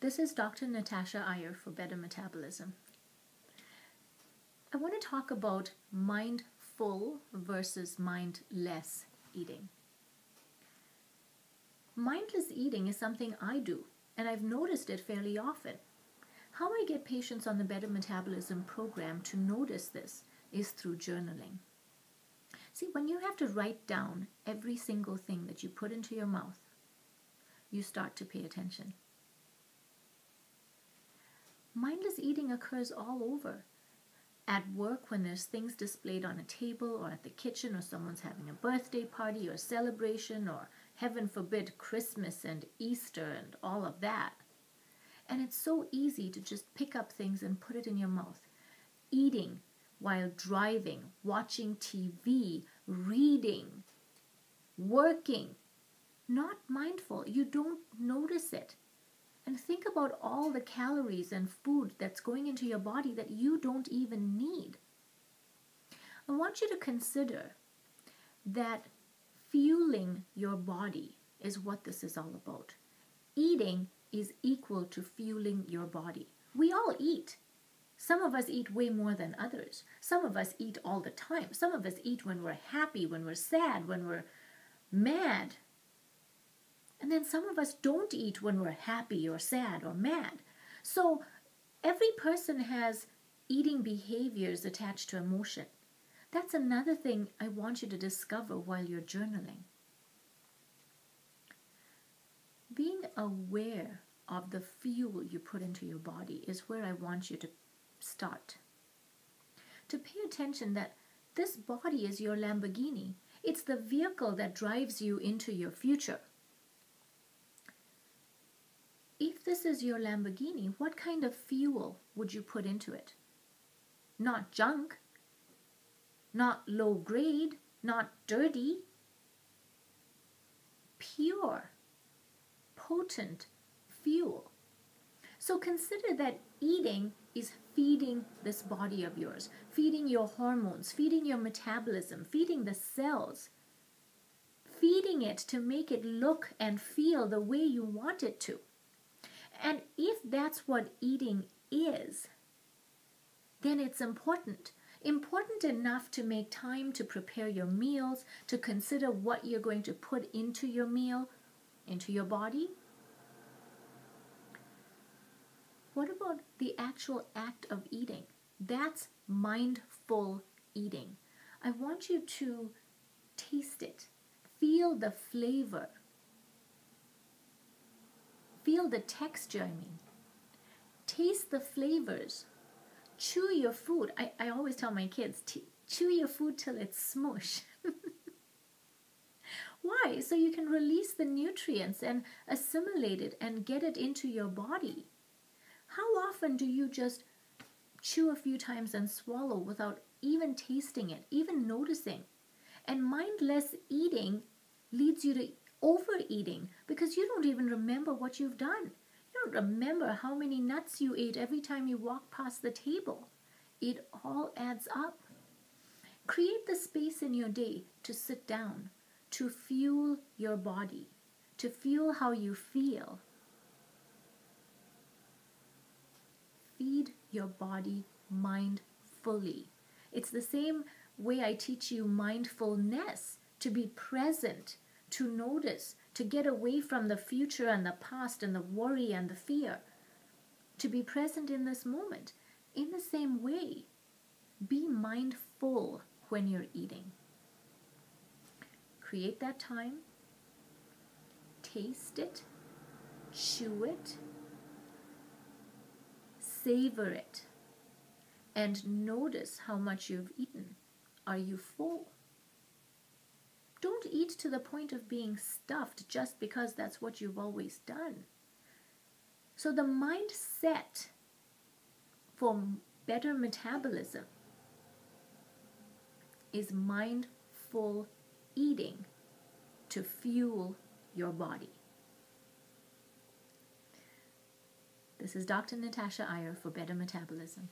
This is Dr. Natasha Iyer for Better Metabolism. I want to talk about mindful versus mindless eating. Mindless eating is something I do, and I've noticed it fairly often. How I get patients on the Better Metabolism program to notice this is through journaling. See, when you have to write down every single thing that you put into your mouth, you start to pay attention. Mindless eating occurs all over. At work, when there's things displayed on a table, or at the kitchen, or someone's having a birthday party or celebration, or heaven forbid, Christmas and Easter and all of that. And it's so easy to just pick up things and put it in your mouth. Eating while driving, watching TV, reading, working, not mindful. You don't notice it. And think about all the calories and food that's going into your body that you don't even need. I want you to consider that fueling your body is what this is all about. Eating is equal to fueling your body. We all eat. Some of us eat way more than others. Some of us eat all the time. Some of us eat when we're happy, when we're sad, when we're mad. And then some of us don't eat when we're happy or sad or mad. So every person has eating behaviors attached to emotion. That's another thing I want you to discover while you're journaling. Being aware of the fuel you put into your body is where I want you to start. To pay attention that this body is your Lamborghini. It's the vehicle that drives you into your future. If this is your Lamborghini, what kind of fuel would you put into it? Not junk, not low grade, not dirty, pure, potent fuel. So consider that eating is feeding this body of yours, feeding your hormones, feeding your metabolism, feeding the cells, feeding it to make it look and feel the way you want it to. And if that's what eating is, then it's important. Important enough to make time to prepare your meals, to consider what you're going to put into your meal, into your body. What about the actual act of eating? That's mindful eating. I want you to taste it, feel the flavor, Feel the texture, I mean. Taste the flavors. Chew your food. I, I always tell my kids, chew your food till it's smush. Why? So you can release the nutrients and assimilate it and get it into your body. How often do you just chew a few times and swallow without even tasting it, even noticing? And mindless eating leads you to overeating because you don't even remember what you've done. You don't remember how many nuts you ate every time you walked past the table. It all adds up. Create the space in your day to sit down, to fuel your body, to feel how you feel. Feed your body mindfully. It's the same way I teach you mindfulness to be present to notice, to get away from the future and the past and the worry and the fear, to be present in this moment. In the same way, be mindful when you're eating. Create that time, taste it, chew it, savor it, and notice how much you've eaten. Are you full? Don't eat to the point of being stuffed just because that's what you've always done. So the mindset for better metabolism is mindful eating to fuel your body. This is Dr. Natasha Iyer for Better Metabolism.